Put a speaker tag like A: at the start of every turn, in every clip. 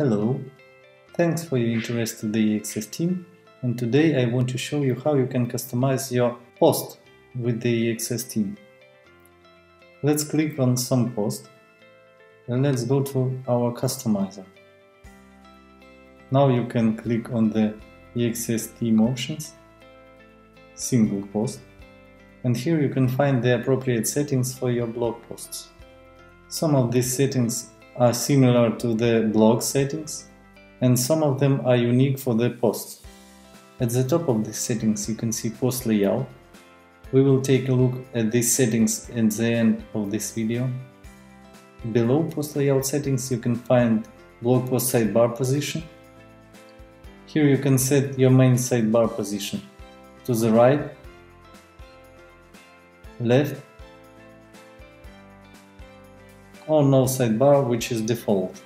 A: Hello, thanks for your interest in the EXS theme and today I want to show you how you can customize your post with the EXS theme. Let's click on some post and let's go to our customizer. Now you can click on the EXS theme options, single post, and here you can find the appropriate settings for your blog posts. Some of these settings are similar to the blog settings and some of them are unique for the posts. At the top of the settings you can see post layout. We will take a look at these settings at the end of this video. Below post layout settings you can find blog post sidebar position. Here you can set your main sidebar position to the right, left or no sidebar which is default.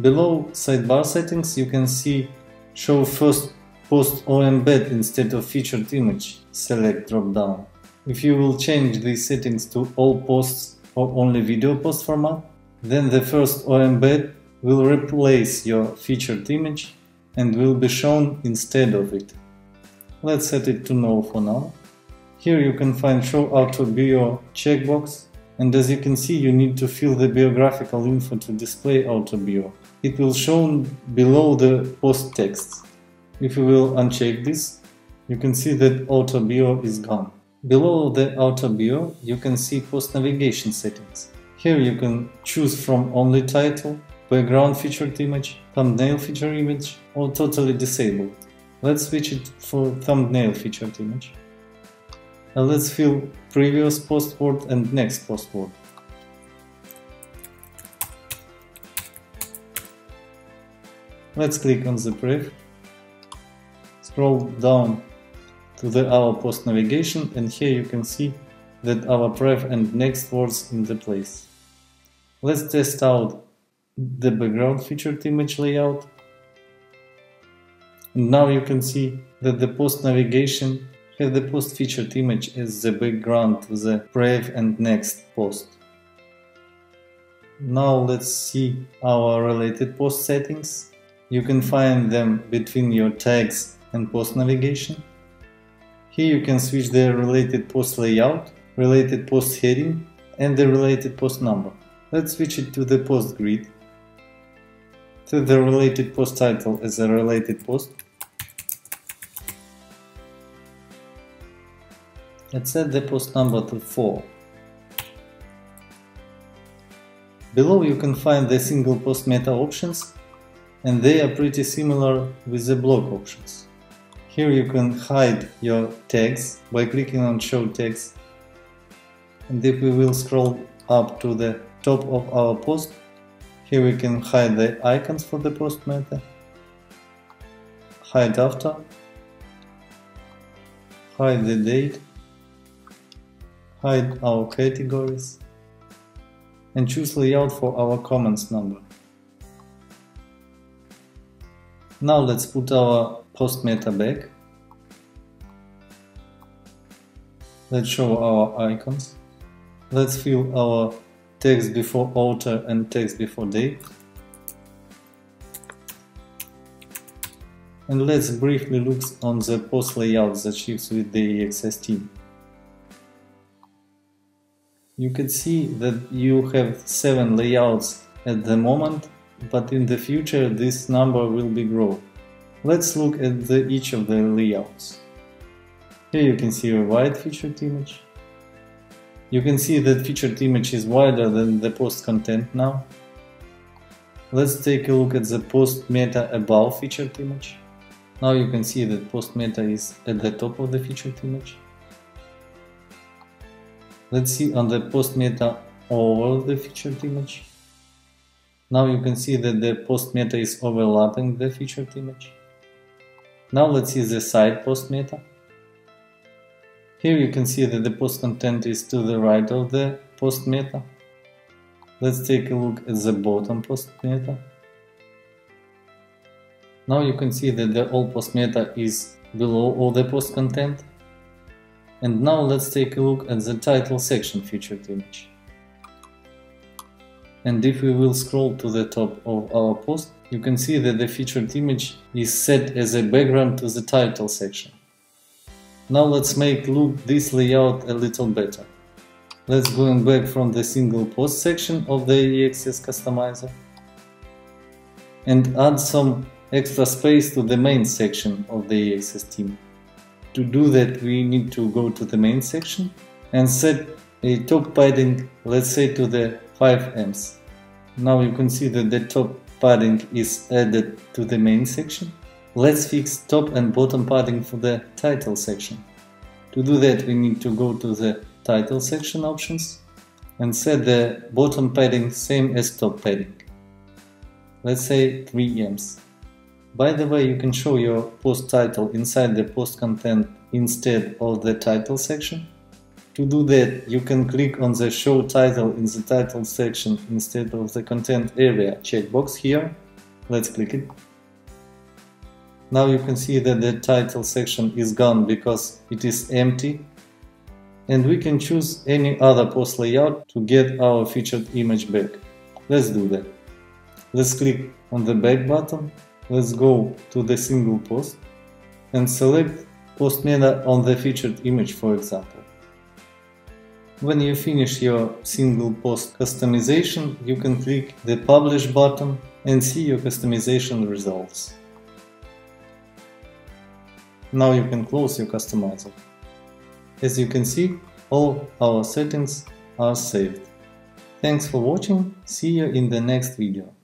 A: Below sidebar settings you can see show first post or embed instead of featured image, select drop down. If you will change these settings to all posts or only video post format, then the first or embed will replace your featured image and will be shown instead of it. Let's set it to no for now. Here you can find show author bio checkbox and as you can see you need to fill the biographical info to display author bio. It will show below the post text. If you will uncheck this, you can see that author bio is gone. Below the author bio you can see post navigation settings. Here you can choose from only title, background featured image, thumbnail featured image or totally disabled. Let's switch it for thumbnail featured image. Now let's fill previous postword and next postword. Let's click on the pref, scroll down to the our post navigation and here you can see that our pref and next words in the place. Let's test out the background featured image layout. And now you can see that the post navigation have the post featured image as the background to the pref and next post. Now let's see our related post settings. You can find them between your tags and post navigation. Here you can switch the related post layout, related post heading and the related post number. Let's switch it to the post grid. To the related post title as a related post Let's set the post number to 4. Below you can find the single post meta options and they are pretty similar with the block options. Here you can hide your tags by clicking on show tags and if we will scroll up to the top of our post here we can hide the icons for the post meta, hide after, hide the date hide our categories, and choose layout for our comments number. Now let's put our post meta back. Let's show our icons. Let's fill our text before author and text before date. And let's briefly look on the post layouts achieved with the EXS theme you can see that you have seven layouts at the moment, but in the future this number will be grow. Let's look at the, each of the layouts. Here you can see a wide featured image. You can see that featured image is wider than the post content now. Let's take a look at the post meta above featured image. Now you can see that post meta is at the top of the featured image. Let's see on the post meta over the featured image. Now you can see that the post meta is overlapping the featured image. Now let's see the side post meta. Here you can see that the post content is to the right of the post meta. Let's take a look at the bottom post meta. Now you can see that the all post meta is below all the post content and now let's take a look at the title section featured image. And if we will scroll to the top of our post, you can see that the featured image is set as a background to the title section. Now let's make look this layout a little better. Let's go back from the single post section of the EXS customizer and add some extra space to the main section of the EXS theme. To do that we need to go to the main section and set a top padding let's say to the 5 ems. Now you can see that the top padding is added to the main section. Let's fix top and bottom padding for the title section. To do that we need to go to the title section options and set the bottom padding same as top padding. Let's say 3 ems. By the way, you can show your post title inside the post content instead of the title section. To do that, you can click on the Show Title in the title section instead of the Content Area checkbox here. Let's click it. Now you can see that the title section is gone because it is empty and we can choose any other post layout to get our featured image back. Let's do that. Let's click on the back button, let's go to the single post and select post meta on the featured image for example. When you finish your single post customization, you can click the Publish button and see your customization results. Now you can close your customizer. As you can see, all our settings are saved. Thanks for watching, see you in the next video.